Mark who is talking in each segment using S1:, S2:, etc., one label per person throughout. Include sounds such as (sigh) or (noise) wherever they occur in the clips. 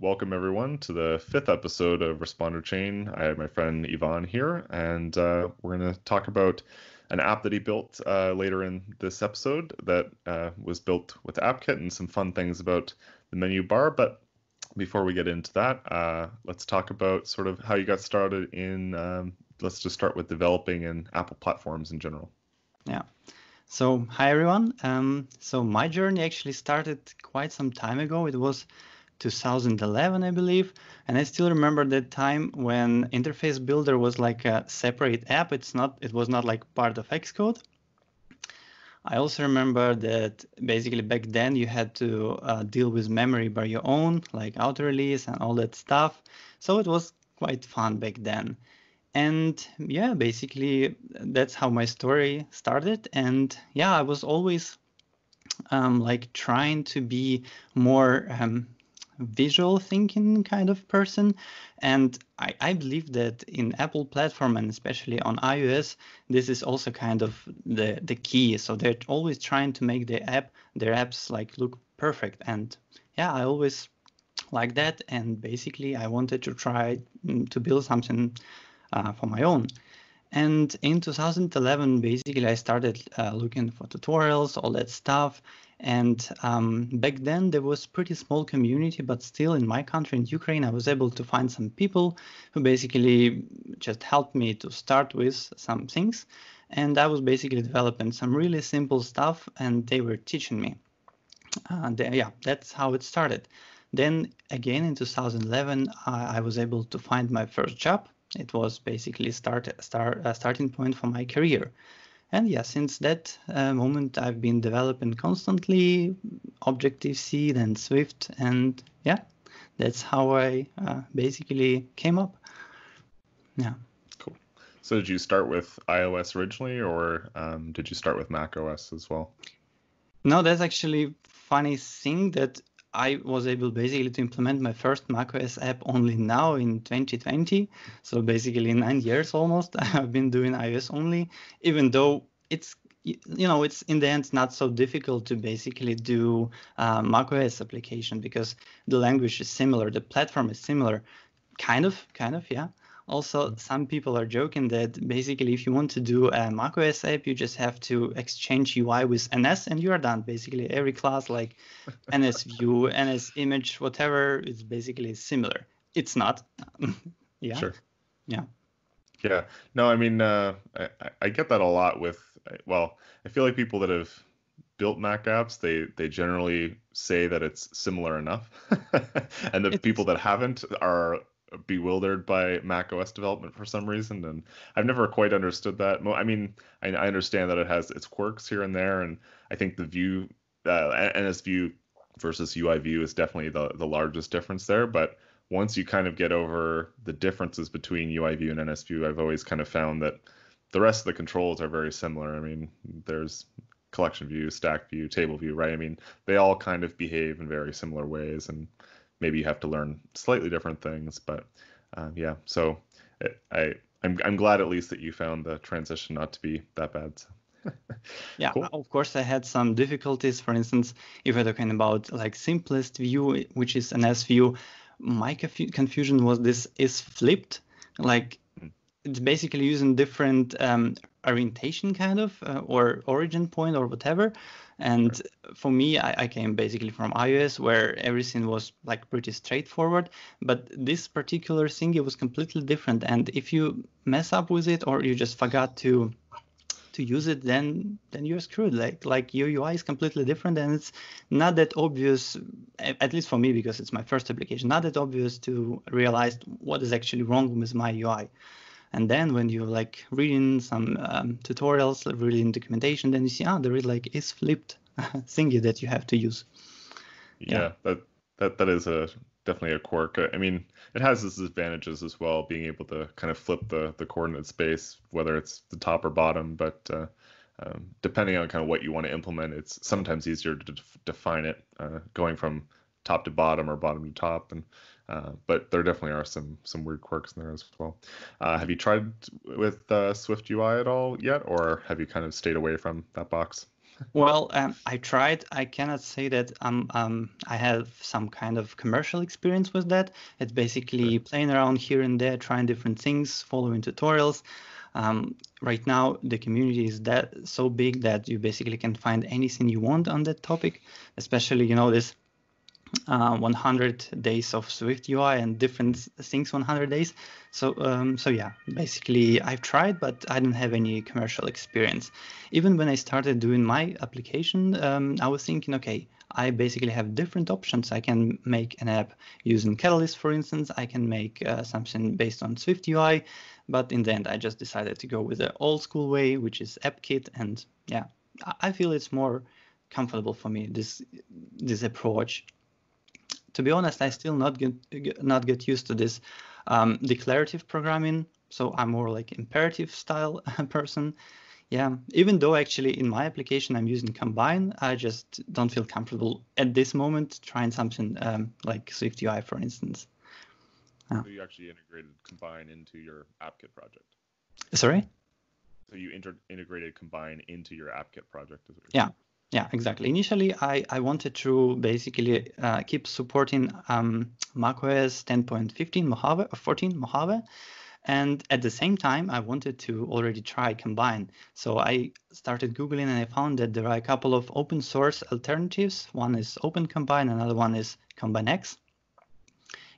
S1: welcome everyone to the fifth episode of Responder Chain. I have my friend Ivan here, and uh, we're going to talk about an app that he built uh, later in this episode that uh, was built with AppKit and some fun things about the menu bar. But before we get into that, uh, let's talk about sort of how you got started in. Um, let's just start with developing in Apple platforms in general.
S2: Yeah. So, hi everyone. Um, so, my journey actually started quite some time ago. It was 2011, I believe. And I still remember that time when Interface Builder was like a separate app. It's not, it was not like part of Xcode. I also remember that basically back then you had to uh, deal with memory by your own, like auto release and all that stuff. So it was quite fun back then and yeah basically that's how my story started and yeah i was always um, like trying to be more um, visual thinking kind of person. And I, I believe that in apple platform and especially on ios this is also kind of the the key. So they're always trying to make the app their apps like look perfect. And yeah i always like that. And basically i wanted to try mm, to build something uh, for my own. And in 2011, basically, I started uh, looking for tutorials, all that stuff. And um, back then, there was pretty small community, but still, in my country, in Ukraine, I was able to find some people who basically just helped me to start with some things. And I was basically developing some really simple stuff, and they were teaching me. Uh, they, yeah, that's how it started. Then again, in 2011, I was able to find my first job it was basically start, start a starting point for my career. And yeah, since that uh, moment, I've been developing constantly Objective C, then Swift, and yeah, that's how I uh, basically came up. Yeah.
S1: Cool. So did you start with iOS originally, or um, did you start with Mac OS as well?
S2: No, that's actually funny thing that I was able basically to implement my first macOS app only now in 2020. So basically nine years almost, (laughs) I've been doing iOS only, even though it's you know it's in the end not so difficult to basically do uh, macOS application because the language is similar, the platform is similar, kind of, kind of, yeah. Also, some people are joking that basically, if you want to do a macOS app, you just have to exchange UI with NS and you are done. Basically, every class like (laughs) NS View, NS Image, whatever, is basically similar. It's not. (laughs) yeah.
S1: Sure.
S2: Yeah.
S1: Yeah. No, I mean, uh, I, I get that a lot with, well, I feel like people that have built Mac apps, they they generally say that it's similar enough, (laughs) and the it's, people that haven't are bewildered by Mac OS development for some reason, and I've never quite understood that. I mean, I, I understand that it has its quirks here and there, and I think the View, uh, NS View versus UI View is definitely the the largest difference there. But once you kind of get over the differences between UI View and NS View, I've always kind of found that the rest of the controls are very similar. I mean, there's collection view, stack view, table view, right? I mean, they all kind of behave in very similar ways, and maybe you have to learn slightly different things. But um, yeah, so it, I I'm I'm glad at least that you found the transition not to be that bad. So. (laughs)
S2: yeah, cool. of course I had some difficulties. For instance, if we're talking about like simplest view, which is NS view, my confusion was this is flipped. Like mm. it's basically using different um, orientation kind of uh, or origin point or whatever. And right. for me I, I, came basically from ios where everything was like pretty straightforward. But this particular thing it was completely different. And if you mess up with it or you just forgot to to use it then then you're screwed. Like like your ui is completely different. And it's not that obvious at least for me because it's my first application not that obvious to realize what is actually wrong with my ui and then when you're like reading some um, tutorials, reading documentation, then you see, ah, there is like is flipped (laughs) thingy that you have to use.
S1: Yeah, yeah, that that that is a definitely a quirk. I mean, it has its advantages as well, being able to kind of flip the the coordinate space, whether it's the top or bottom. But uh, um, depending on kind of what you want to implement, it's sometimes easier to define it, uh, going from top to bottom or bottom to top, and uh, but there definitely are some some weird quirks in there as well. Uh, have you tried with uh, Swift UI at all yet, or have you kind of stayed away from that box?
S2: well, um, I tried. I cannot say that um, um, I have some kind of commercial experience with that. It's basically playing around here and there, trying different things, following tutorials. Um, right now, the community is that so big that you basically can find anything you want on that topic. Especially, you know, this uh, 100 days of Swift UI and different things 100 days. So um, so yeah, basically I've tried, but I don't have any commercial experience. Even when I started doing my application, um, I was thinking, okay, I basically have different options. I can make an app using Catalyst, for instance. I can make uh, something based on Swift UI, but in the end, I just decided to go with the old school way, which is AppKit, and yeah, I feel it's more comfortable for me this this approach to be honest, I still not get not get used to this um, declarative programming. So I'm more like imperative style (laughs) person. Yeah, even though actually in my application I'm using Combine, I just don't feel comfortable at this moment trying something um, like Swift UI, for instance.
S1: So you actually integrated Combine into your AppKit project.
S2: Sorry.
S1: So you inter- integrated Combine into your AppKit project.
S2: yeah. Yeah, exactly. Initially, I, I wanted to basically uh, keep supporting um, macOS 10.15 Mojave, or 14 Mojave. And at the same time, I wanted to already try Combine. So I started Googling and I found that there are a couple of open source alternatives. One is Open Combine, another one is Combine X.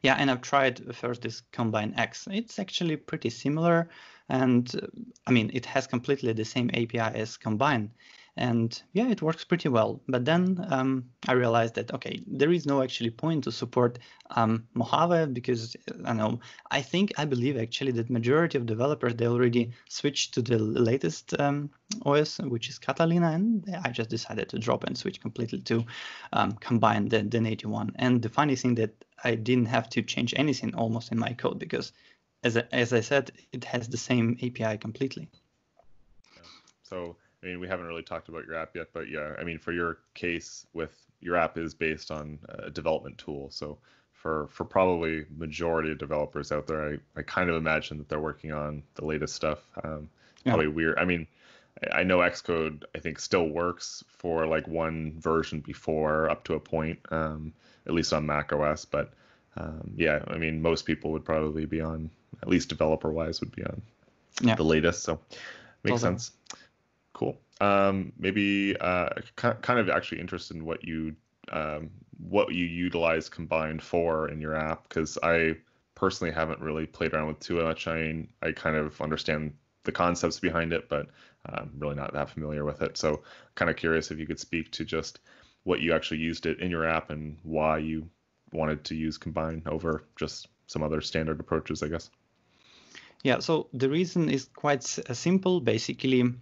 S2: Yeah, and I've tried first this Combine X. It's actually pretty similar. And uh, I mean, it has completely the same API as Combine and yeah it works pretty well. But then um, i realized that okay there is no actually point to support um, mojave because i know i think i believe actually that majority of developers they already switched to the latest um, os which is catalina and i just decided to drop and switch completely to um, combine the, the native one and the funny thing that i didn't have to change anything almost in my code because as, as i said it has the same api completely.
S1: So I mean, we haven't really talked about your app yet, but yeah, I mean, for your case, with your app is based on a development tool, so for for probably majority of developers out there, I, I kind of imagine that they're working on the latest stuff. Um, yeah. Probably weird. I mean, I know Xcode I think still works for like one version before up to a point, um, at least on Mac OS. But um, yeah, I mean most people would probably be on at least developer wise would be on yeah. the latest. So makes sense. Um, maybe uh, kind of actually interested in what you um, what you utilize Combine for in your app because I personally haven't really played around with too much. I mean, I kind of understand the concepts behind it, but I'm really not that familiar with it. So, kind of curious if you could speak to just what you actually used it in your app and why you wanted to use Combine over just some other standard approaches, I guess.
S2: Yeah, so the reason is quite simple. Basically,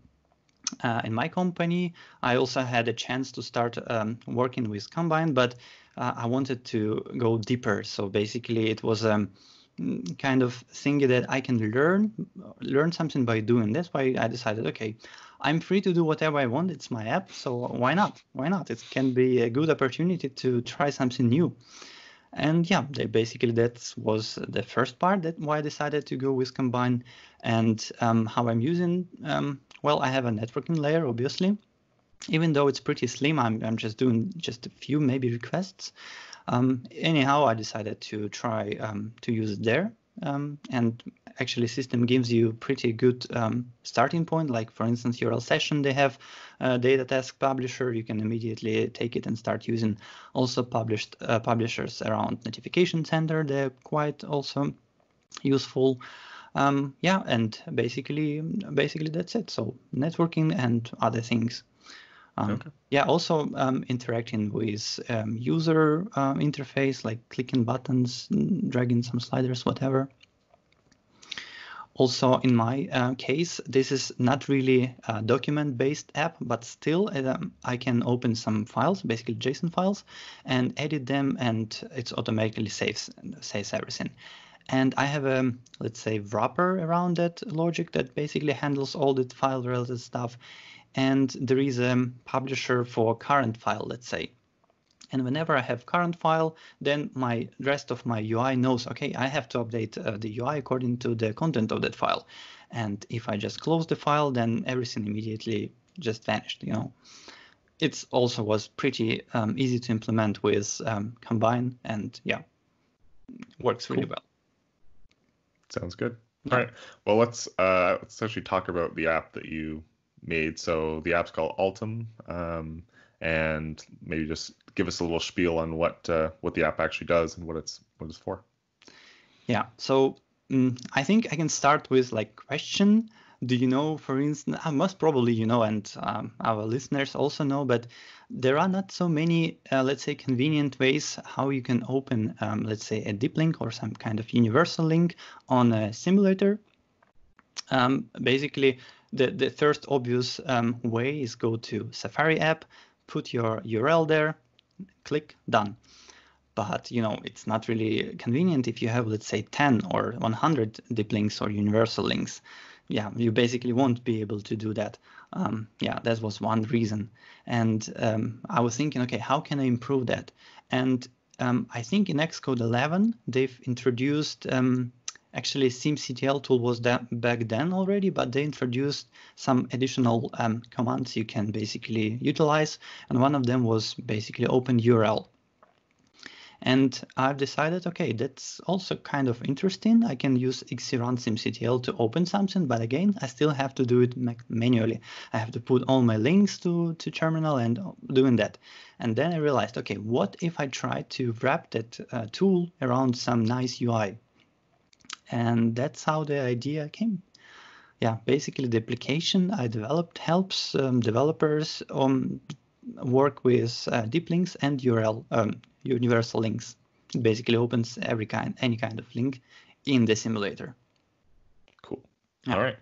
S2: uh, in my company, I also had a chance to start um, working with Combine, but uh, I wanted to go deeper. So basically, it was a um, kind of thing that I can learn learn something by doing. That's why I decided, okay, I'm free to do whatever I want. It's my app, so why not? Why not? It can be a good opportunity to try something new. And yeah, they basically that was the first part that why I decided to go with Combine and um, how I'm using. Um, well, I have a networking layer, obviously. Even though it's pretty slim, I'm, I'm just doing just a few maybe requests. Um, anyhow, I decided to try um, to use it there. Um, and actually system gives you pretty good um, starting point like for instance url session they have a data task publisher you can immediately take it and start using also published uh, publishers around notification center they're quite also useful um, yeah and basically basically that's it so networking and other things um, okay. Yeah, also um, interacting with um, user uh, interface, like clicking buttons, dragging some sliders, whatever. Also, in my uh, case, this is not really a document-based app, but still um, I can open some files, basically JSON files, and edit them, and it automatically saves saves everything. And I have a, let's say, wrapper around that logic that basically handles all the file-related stuff. And there is a publisher for current file, let's say. And whenever I have current file, then my rest of my UI knows, okay, I have to update uh, the UI according to the content of that file. And if I just close the file, then everything immediately just vanished, you know. it also was pretty um, easy to implement with um, Combine, and yeah, works really cool. well.
S1: Sounds good. All right. Well, let's uh, let's actually talk about the app that you made. So the app's called Altum, um, and maybe just give us a little spiel on what uh, what the app actually does and what it's what it's for.
S2: Yeah. So um, I think I can start with like question do you know, for instance, uh, most probably you know, and um, our listeners also know, but there are not so many, uh, let's say, convenient ways how you can open, um, let's say, a deep link or some kind of universal link on a simulator. Um, basically, the, the first obvious um, way is go to Safari app, put your URL there, click done but you know it's not really convenient if you have let's say 10 or 100 deep links or universal links yeah, you basically won't be able to do that. Um, yeah, that was one reason. And um, I was thinking, okay, how can I improve that? And um, I think in Xcode 11, they've introduced, um, actually SimCTL tool was that back then already, but they introduced some additional um, commands you can basically utilize. And one of them was basically open URL. And I've decided, okay, that's also kind of interesting. I can use xcrun simctl to open something, but again, I still have to do it manually. I have to put all my links to, to terminal and doing that. And then I realized, okay, what if I try to wrap that uh, tool around some nice UI? And that's how the idea came. Yeah, basically the application I developed helps um, developers um, work with uh, deep links and URL um, universal links. It basically opens every kind, any kind of link in the simulator.
S1: Cool. Yeah. All right.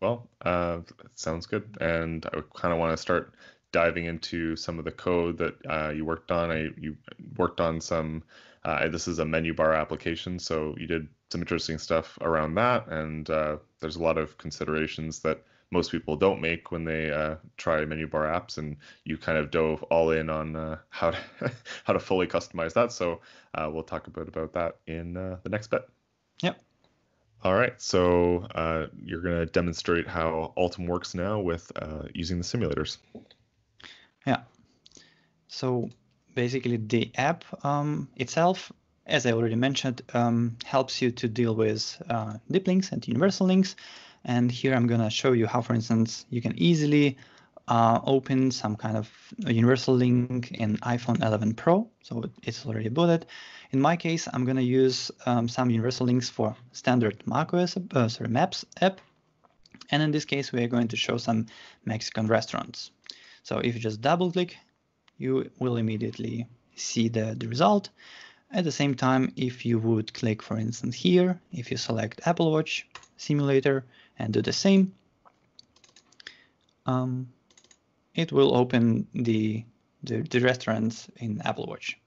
S1: Well, uh, sounds good. And I kind of want to start diving into some of the code that uh, you worked on. I, you worked on some. Uh, this is a menu bar application, so you did some interesting stuff around that. And uh, there's a lot of considerations that most people don't make when they uh, try menu bar apps, and you kind of dove all in on uh, how to (laughs) how to fully customize that. So uh, we'll talk a bit about that in uh, the next bit.
S2: Yep.
S1: All right, so uh, you're going to demonstrate how Altum works now with uh, using the simulators.
S2: Yeah. So basically, the app um, itself, as I already mentioned, um, helps you to deal with deep links and universal links and here I'm going to show you how, for instance, you can easily uh, open some kind of universal link in iPhone 11 Pro. So it's already booted. In my case, I'm going to use um, some universal links for standard macOS, uh, sorry, Maps app. And in this case, we are going to show some Mexican restaurants. So if you just double click, you will immediately see the, the result. At the same time, if you would click, for instance, here, if you select Apple Watch simulator, and do the same, um, it will open the, the, the restaurants in Apple Watch.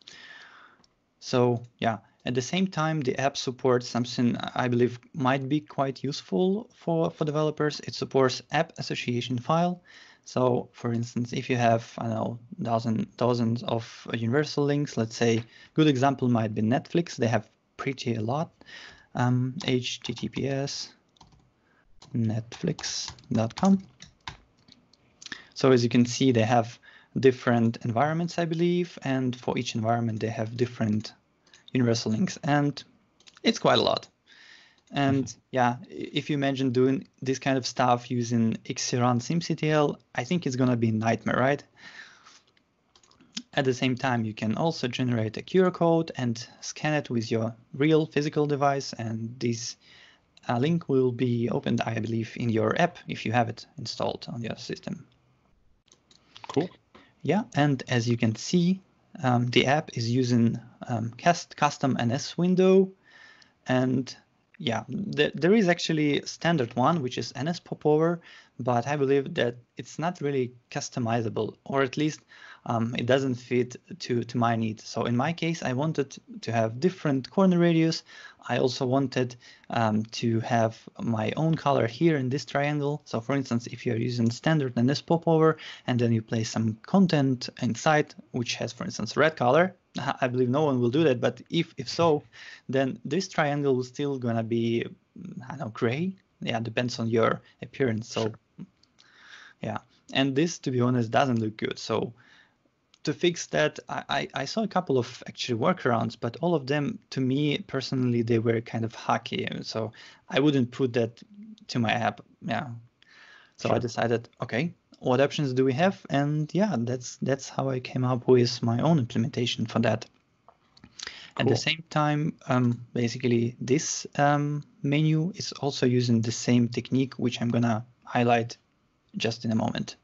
S2: So yeah, at the same time, the app supports something I believe might be quite useful for, for developers. It supports app association file. So for instance, if you have, I know, dozen, dozens of universal links, let's say, good example might be Netflix. They have pretty a lot. Um, HTTPS netflix.com. So as you can see, they have different environments, I believe, and for each environment, they have different universal links, and it's quite a lot. And mm-hmm. yeah, if you imagine doing this kind of stuff using Xcrun SimCTL, I think it's gonna be a nightmare, right? At the same time, you can also generate a QR code and scan it with your real physical device, and these a link will be opened, I believe, in your app if you have it installed on your system.
S1: Cool.
S2: Yeah, and as you can see, um, the app is using um, cast custom NS window, and yeah, th there is actually standard one, which is NS popover, but I believe that it's not really customizable, or at least um, it doesn't fit to, to my needs. So in my case, I wanted to have different corner radius. I also wanted um, to have my own color here in this triangle. So for instance, if you're using standard NS popover and then you place some content inside, which has, for instance, red color, (laughs) I believe no one will do that. But if, if so, then this triangle is still going to be, I don't know, gray. Yeah, depends on your appearance. So yeah and this, to be honest, doesn't look good. So to fix that, I, I, saw a couple of actually workarounds, but all of them, to me personally, they were kind of hacky. So I wouldn't put that to my app. Yeah. So sure. I decided, okay, what options do we have? And yeah, that's that's how I came up with my own implementation for that. Cool. At the same time, um, basically, this um, menu is also using the same technique, which I'm gonna highlight just in a moment.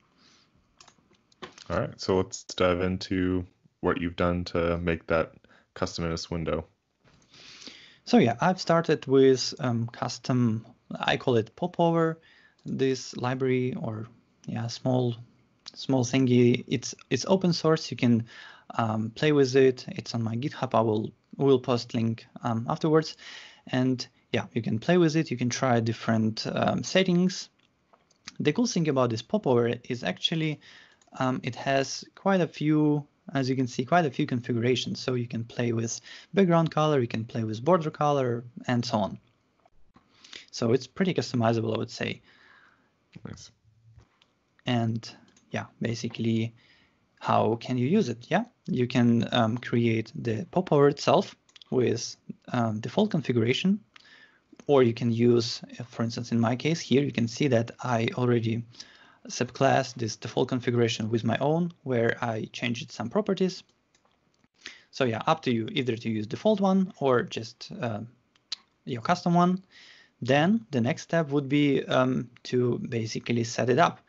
S1: All right, so let's dive into what you've done to make that custom NS window.
S2: So yeah, I've started with um, custom, I call it popover, this library or yeah, small small thingy. It's it's open source. You can um, play with it. It's on my GitHub. I will will post link um, afterwards, and yeah, you can play with it. You can try different um, settings. The cool thing about this popover is actually um, it has quite a few, as you can see, quite a few configurations. So you can play with background color, you can play with border color, and so on. So it's pretty customizable, I would say.
S1: Nice.
S2: And yeah, basically, how can you use it? Yeah, you can um, create the popover itself with um, default configuration, or you can use, for instance, in my case here, you can see that I already subclass this default configuration with my own, where I changed some properties. So yeah, up to you, either to use default one or just uh, your custom one. Then the next step would be um, to basically set it up.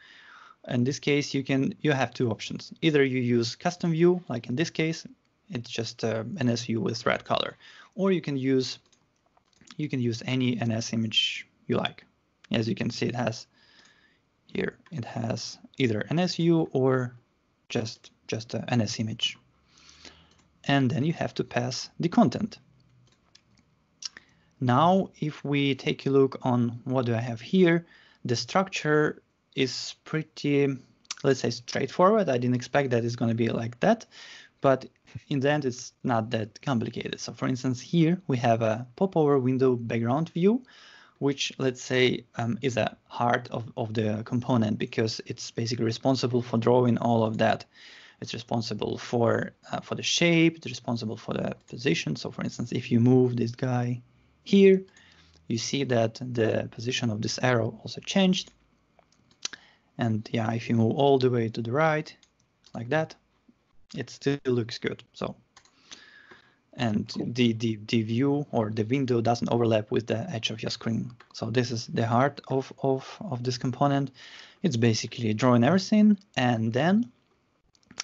S2: In this case, you can you have two options. Either you use custom view, like in this case, it's just uh, NS view with red color, or you can use you can use any NS image you like. As you can see, it has here it has either NS view or just just a NS image. And then you have to pass the content. Now, if we take a look on what do I have here, the structure is pretty, let's say, straightforward. I didn't expect that it's going to be like that, but in the end, it's not that complicated. So for instance, here we have a popover window background view, which let's say um, is a heart of, of the component because it's basically responsible for drawing all of that. It's responsible for uh, for the shape, it's responsible for the position. So for instance, if you move this guy here, you see that the position of this arrow also changed. And yeah, if you move all the way to the right, like that, it still looks good. So, and cool. the, the, the view or the window doesn't overlap with the edge of your screen. So this is the heart of, of, of this component. It's basically drawing everything. And then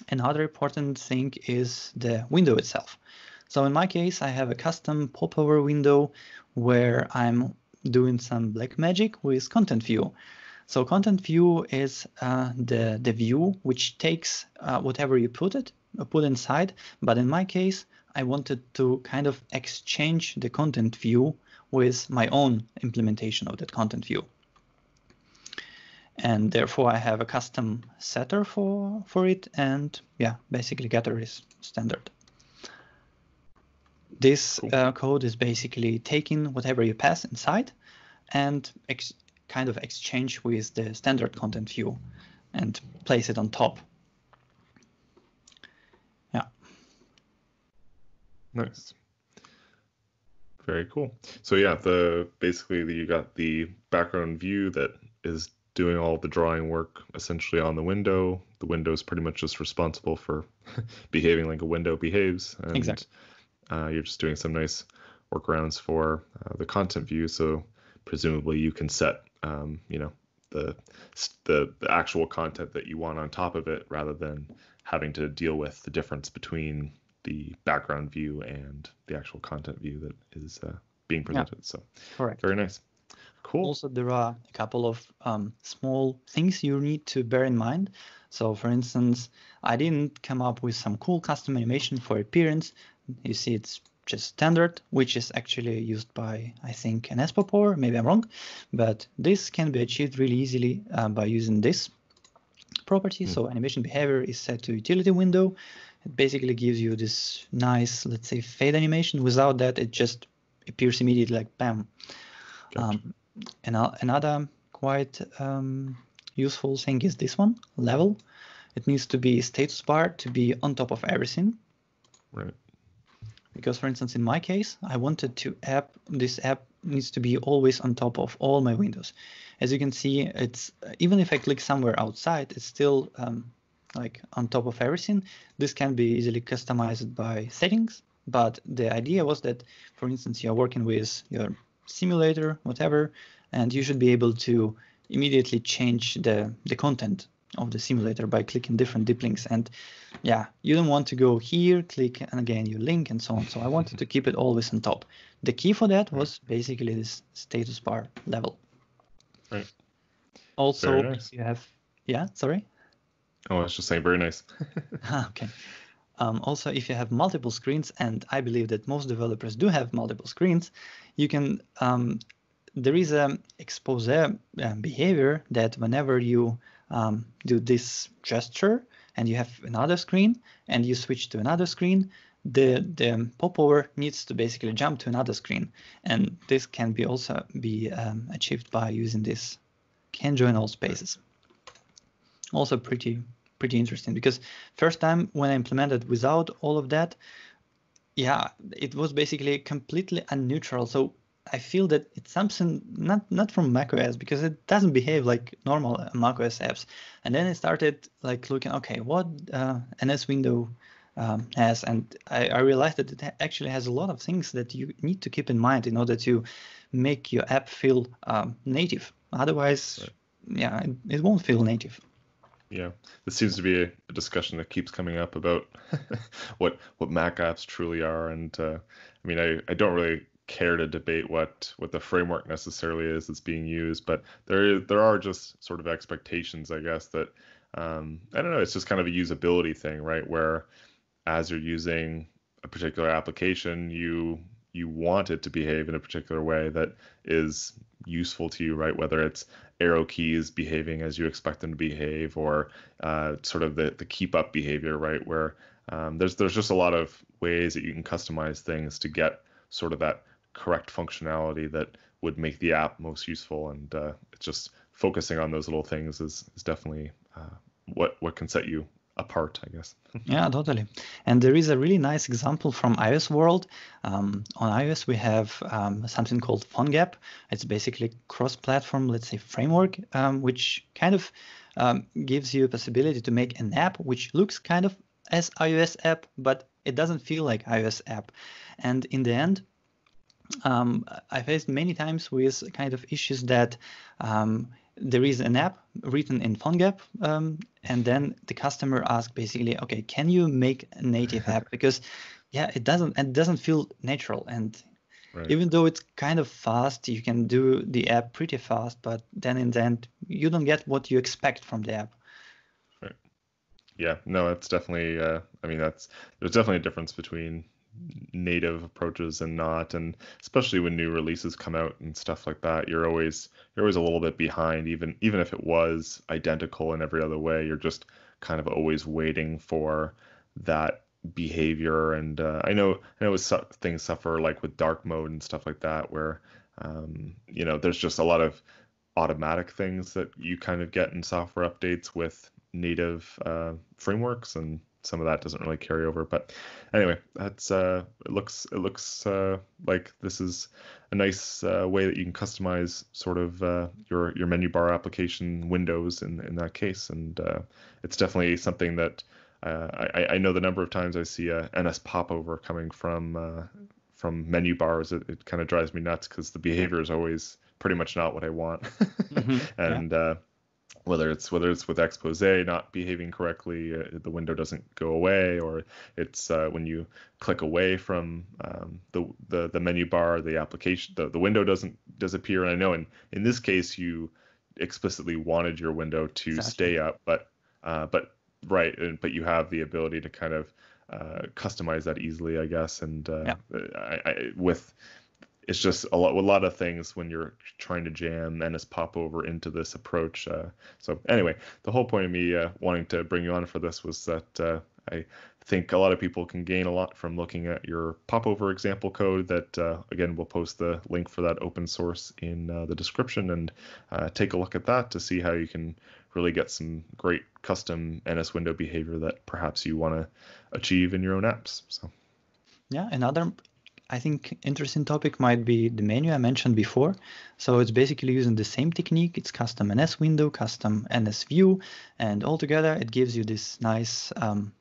S2: another important thing is the window itself. So in my case, I have a custom popover window where I'm doing some black magic with content view. So content view is uh, the, the view which takes uh, whatever you put it, put inside. But in my case, I wanted to kind of exchange the content view with my own implementation of that content view. And therefore I have a custom setter for, for it. And yeah, basically getter is standard. This cool. uh, code is basically taking whatever you pass inside and kind of exchange with the standard content view and place it on top.
S1: Nice. Very cool. So yeah, the basically you got the background view that is doing all the drawing work essentially on the window. The window is pretty much just responsible for (laughs) behaving like a window behaves.
S2: And exactly.
S1: Uh, you're just doing some nice workarounds for uh, the content view. So presumably you can set, um, you know, the, the the actual content that you want on top of it, rather than having to deal with the difference between the background view and the actual content view that is uh, being presented. Yeah. So,
S2: correct.
S1: Very nice. Cool.
S2: Also, there are a couple of um, small things you need to bear in mind. So, for instance, I didn't come up with some cool custom animation for appearance. You see it's just standard, which is actually used by, I think, NS popover, maybe I'm wrong, but this can be achieved really easily uh, by using this property. Mm. So animation behavior is set to utility window. It basically gives you this nice, let's say, fade animation. Without that, it just appears immediately like bam. Gotcha. Um, and another quite um, useful thing is this one, level. It needs to be status bar to be on top of everything.
S1: Right.
S2: Because for instance, in my case, I wanted to app, this app needs to be always on top of all my windows. As you can see, it's even if I click somewhere outside, it's still um, like on top of everything. This can be easily customized by settings, but the idea was that, for instance, you're working with your simulator, whatever, and you should be able to immediately change the, the content of the simulator by clicking different deep links. And yeah, you don't want to go here, click, and again, you link and so on. So I wanted to keep it always on top. The key for that was basically this status bar level.
S1: Right.
S2: Also, nice. you have, yeah, sorry?
S1: Oh, I was just saying very nice. (laughs)
S2: Ah, okay. Um, also, if you have multiple screens, and I believe that most developers do have multiple screens, you can um, there is a expose uh, behavior that whenever you um, do this gesture and you have another screen and you switch to another screen, the the popover needs to basically jump to another screen, and this can be also be um, achieved by using this can join all spaces. Also pretty pretty interesting because first time when I implemented without all of that, yeah, it was basically completely unneutral. So I feel that it's something not not from macOS because it doesn't behave like normal macOS apps. And then I started like looking, okay, what uh, NS window um, has, and I, I, realized that it actually has a lot of things that you need to keep in mind in order to make your app feel um, native. Otherwise, right. yeah, it, it, won't feel native.
S1: Yeah, this seems to be a, a discussion that keeps coming up about (laughs) what what Mac apps truly are, and uh, I mean, I, I don't really care to debate what what the framework necessarily is that's being used, but there there are just sort of expectations, I guess, that um, I don't know. It's just kind of a usability thing, right? Where as you're using a particular application, you you want it to behave in a particular way that is useful to you, right? Whether it's arrow keys behaving as you expect them to behave, or uh, sort of the the keep up behavior, right? Where um, there's there's just a lot of ways that you can customize things to get sort of that correct functionality that would make the app most useful. And uh, it's just focusing on those little things is, is definitely uh, what what can set you apart, I guess. (laughs)
S2: yeah, totally. And there is a really nice example from iOS world. Um, on iOS, we have um, something called PhoneGap. It's basically cross-platform, let's say, framework, um, which kind of um, gives you a possibility to make an app which looks kind of as iOS app, but it doesn't feel like iOS app. And in the end, um, I faced many times with kind of issues that um, there is an app written in PhoneGap, um, and then the customer asks basically, okay, can you make a native app? (laughs) Because yeah, it doesn't it doesn't feel natural, and right. even though it's kind of fast, you can do the app pretty fast, but then in the end, you don't get what you expect from the app.
S1: Right. Yeah. No, that's definitely. Uh, I mean, that's there's definitely a difference between native approaches and not and especially when new releases come out and stuff like that you're always you're always a little bit behind even even if it was identical in every other way you're just kind of always waiting for that behavior. And uh, i know i know su- things suffer like with dark mode and stuff like that where um, you know there's just a lot of automatic things that you kind of get in software updates with native uh, frameworks and some of that doesn't really carry over. But anyway, that's uh, it looks it looks uh, like this is a nice uh, way that you can customize sort of uh, your your menu bar application windows in in that case, and uh, it's definitely something that uh, I, I know the number of times I see a NS popover coming from uh, from menu bars. It, it kind of drives me nuts because the behavior is always pretty much not what I want, (laughs) mm-hmm. and yeah whether it's whether it's with expose not behaving correctly uh, the window doesn't go away or it's uh, when you click away from um, the, the the menu bar the application the, the window doesn't disappear. And i know in in this case you explicitly wanted your window to stay up but uh, but right but you have the ability to kind of uh, customize that easily i guess. And uh, yeah. I, I, with it's just a lot, a lot of things when you're trying to jam NS popover into this approach. Uh, so anyway, the whole point of me uh, wanting to bring you on for this was that uh, I think a lot of people can gain a lot from looking at your popover example code. That uh, again, we'll post the link for that open source in uh, the description and uh, take a look at that to see how you can really get some great custom NS window behavior that perhaps you want to achieve in your own apps. So,
S2: yeah, another I think interesting topic might be the menu I mentioned before. So it's basically using the same technique. It's custom NS window, custom NS view, and altogether it gives you this nice um,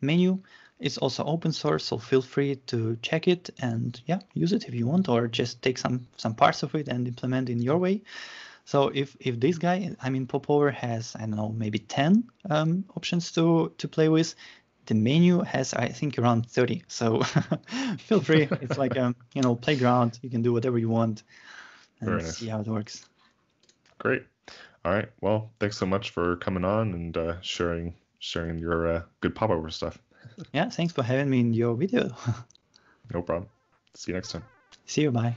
S2: menu. It's also open source, so feel free to check it and yeah, use it if you want, or just take some some parts of it and implement in your way. So if if this guy, I mean Popover has I don't know maybe 10 um, options to to play with, the menu has I think around 30. So (laughs) feel free. (laughs) it's like a you know playground. You can do whatever you want and nice. see how it works.
S1: Great. All right. Well, thanks so much for coming on and uh, sharing sharing your uh, good popover stuff. (laughs)
S2: yeah, thanks for having me in your video.
S1: no problem. See you next time.
S2: See you. Bye.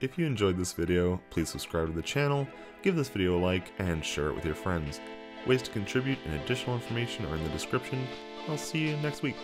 S1: If you enjoyed this video, please subscribe to the channel, give this video a like, and share it with your friends. Ways to contribute and additional information are in the description. I'll see you next week.